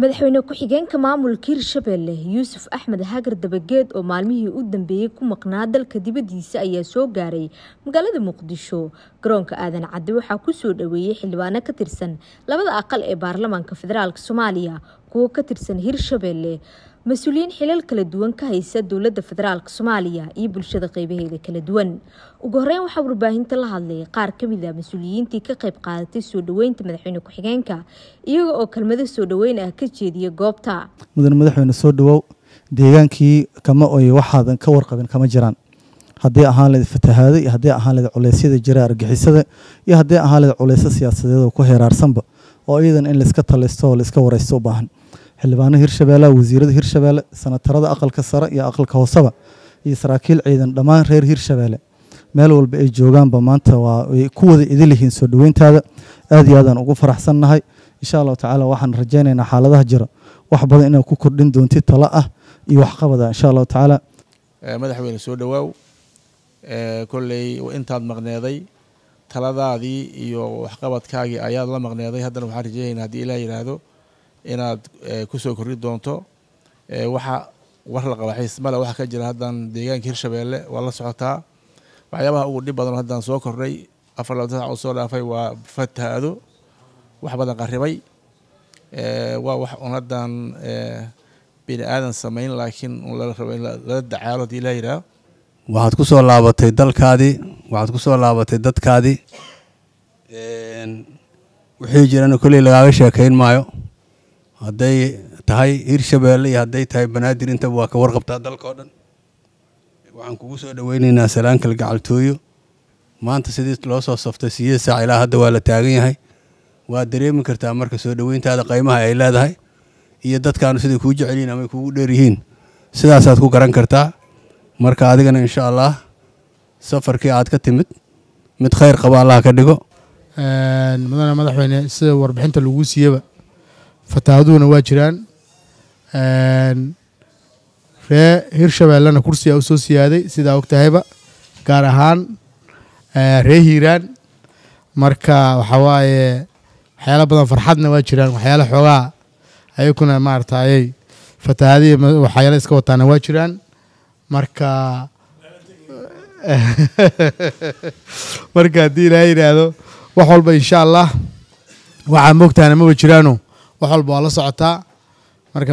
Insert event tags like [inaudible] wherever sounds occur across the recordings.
madaxweyne ku-xigeenka maamulka hirshabelle yuusuf axmed hagar dabageed oo maalmihii u dambeeyey ku maqnaa dalka dibadiisa ayaa soo gaaray magaalada muqdisho. Garoonka aadan cadde waxaa ku soo dhaweeyey xildhibaano ka tirsan labada aqal ee baarlamaanka federaalk soomaaliya kuwo ka tirsan hirshabelle mas'uuliyiin xilal kala duwan ka haysa dowladda federaalk soomaaliya iyo bulshada qeybaheeda kala duwan. Ugu horeyn waxaa warbaahinta la hadlay qaar ka mid a mas'uuliyiintii ka qayb qaadatay soo dhaweynta madaxweyne ku-xigeenka iyaga oo kelmado soo dhaweyn ah ka jeediya goobta. Mudan madaxweyne soo dhawow deegaankii kama oy waxaadan ka warqabin kama jiraan. Haddii ahaan leed fatahaado iyo haddii ahaan leed culeysyada jira argixisada iyo haddii ahaan leed culeysyo siyaasadeed oo ku heeraarsanba oo iyadan in layska talaysto oo layska wareysto u baahan xildhibaano hirshabeelle wasiirada hirshabeelle sanatarada aqalka sare iyo aqalka hooseba iyo saraakiil ciidan dhammaan reer hirshabeelle meel walba ay joogaanba maanta waa ay ku wada idin lihiin soo dhaweyntaada. Aad iyo aadaan ugu faraxsannahay. Insha allahu tacaala waxaan rajaynaynaa xaaladaha jira. Wax badan inaad ku kordhin doontid talo ah iyo waxqabada insha allahu tacaala. Madaxweyne soo dhawaaw kolley intaad maqneeday taladaadii iyo waxqabadkaagii ayaad la maqneeday. Haddana waxaan rajaynaynaa haddii ilaah yidhaahdo inaad ku soo kordhi doonto waxa war la qaba xiismale waxa ka jira haddan deegaanka hirshabeelle waa la socotaa. Waxyaabaha ugu dhib badan haddaan soo kordhay afar labatan soo dhaafay waa fatahaado. Wax badan qaribay waa wax un haddaan bini aadan samayn laakiin lala rabo in dacaalo haddii ilaah yidhaahdo. Waxaad ku soo laabatay dalkaadii waxaad ku soo laabatay dadkaadii wixii jirana kolley lagaaga sheekayn maayo hadday tahay hirshabeelle iyo hadday tahay banaadir intaba waa ka warqabtaa dalkao dhan. Waxaan kugu soo dhaweyneynaa salaankal gacaltooyo. Maanta sidii loo soo saftay siyeed saac ilaa hadda waa la taagan yahay. Waad dareemi kartaa marka soo dhaweyntaada qaymaha ay leedahay iyo dadkaanu siday kuu jecelyihin amay kugu dheer yihiin. Sidaasaad ku garan kartaa. Marka adigana insha allah safarkii aad ka timid mid khayr qaba allah ka dhigo. Mudane madaxweyne sida warbixinta lagu siiyeba fataahaduhuna waa jiraan. Ree hirshabeellena kursigaa u soo siyaaday sidaa og tahayba gaar ahaan ree hiiraan. Marka waxaa waaye waxyaala badan farxadna waa jiraan waxyaala xoogaa ayakuna maaragtayay fatahaadihii waxyaala iska wataana waa jiraan. Marka [laughs] marka haddii ilaaha yidhaahdo wax walba insha allah waxaa moogtahana maba jiraano wax walba waa la socotaa marka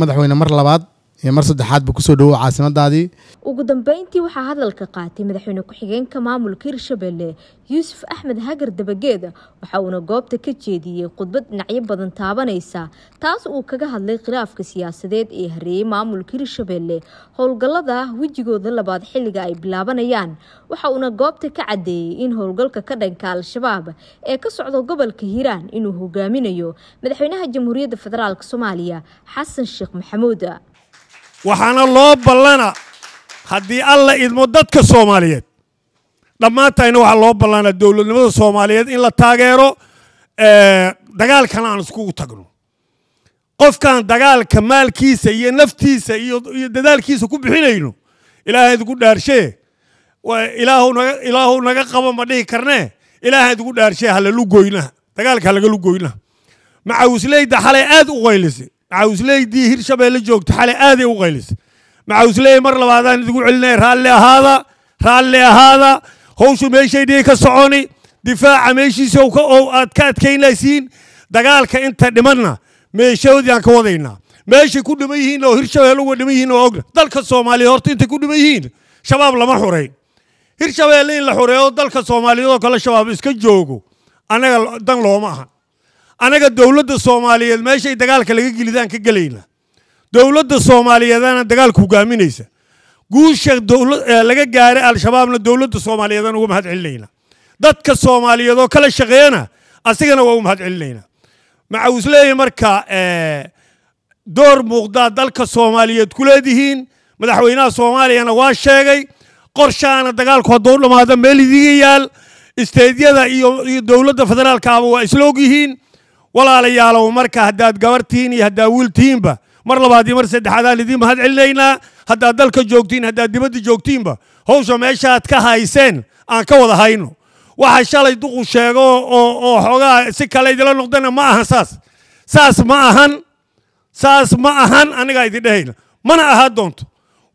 madaxweyne mar labaad iyo mar saddexaad ba ku soo dhawow caasimadaadii. Ugu dambeyntii waxaa hadalka qaatay madaxweyne ku-xigeenka maamulka hirshabelle yuusuf axmed hagar dabageed waxa uuna goobta ka jeediyey khudbad dhinacyo badan taabanaysa taas uu kaga hadlay khilaafka siyaasadeed ee hareeyey maamulka hirshabelle howlgallada wejigooda labaad xilliga ay bilaabanayaan waxa uuna goobta ka cadeeyey in howlgalka ka dhanka al-shabaab ee ka socda gobolka hiiraan inuu hogaaminayo madaxweynaha jamhuuriyadda federaalk soomaaliya xasan sheekh maxamuud waxaana loo ballana haddii alla idmo dadka soomaaliyeed. Dhammaantayna waxaa loo ballanaa dowladnimada soomaaliyeed in la taageero dagaalkana aan iskugu tagno. Qofkaan dagaalka maalkiisa iyo naftiisa iyo dadaalkiisa ku bixinayno ilaahay idigu dhaarshee ilaahu naga qaba ma dhihi karnee ilaahay idigu dhaarshee halalugoynaha dagaalka halagalugoynaha macawisleyda xalay aad u qaylisay macawisleydii hirshabeelle joogta xalay aaday u qaylisay macawisley mar labaadaan idigu celinaya raalli ahaada raalli ahaada. Howshu meeshaydii ka soconi. Difaaca meeshiisa aad ka adkaynaysiin. Dagaalka inta dhimanna meeshoodii aan ka wadaynaa meeshay ku dhiman yihiin oo hirshabeelle uga dhiman yihiin oo ogna dalka soomaaliyeed horta intay ku dhiman yihiin shabaab lama xureyn hirshabeelle in la xureeyo dalka soomaaliyeed oo kale shabaab iska joogo annaga dan looma ahan annaga dowladda soomaaliyeed meeshay dagaalka laga gelidaan ka gelayna. Dowladda soomaaliyeedana dagaalka hogaaminaysa guusha laga gaaray al-shabaabna dowladda soomaaliyeedana uga mahad dadka soomaaliyeed oo kala shaqeeyana asigana waa uga mahad celinayna. Macawisleeya marka door muuqdaa dalka soomaaliyeed ku leedihiin. Madaxweynaha soomaaliyana waa sheegay qorshaana dagaalku hadduu dhammaado meel idiga yaal isteedyada iyo dowladda federaalkaaba waa isla ogyihiin walaalayaalow marka haddaad gabartihiin iyo haddaad wiiltihiinba mar labaad iyo mar saddexaadaan idiin mahad celinaynaa. Haddaad dalka joogtiin haddaad dibadda joogtiinba howsha meeshaaad ka hayseen aan ka wada hayno. Waxa shalay duqu sheego oo xoogaa si kale idila noqdana ma ahan saas. Saas ma ahan saas ma ahan anigaa idin dhehayna mana ahaa doonto.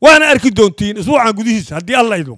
Waana arki doontiin isbuucan gudihiisa haddii alla idmo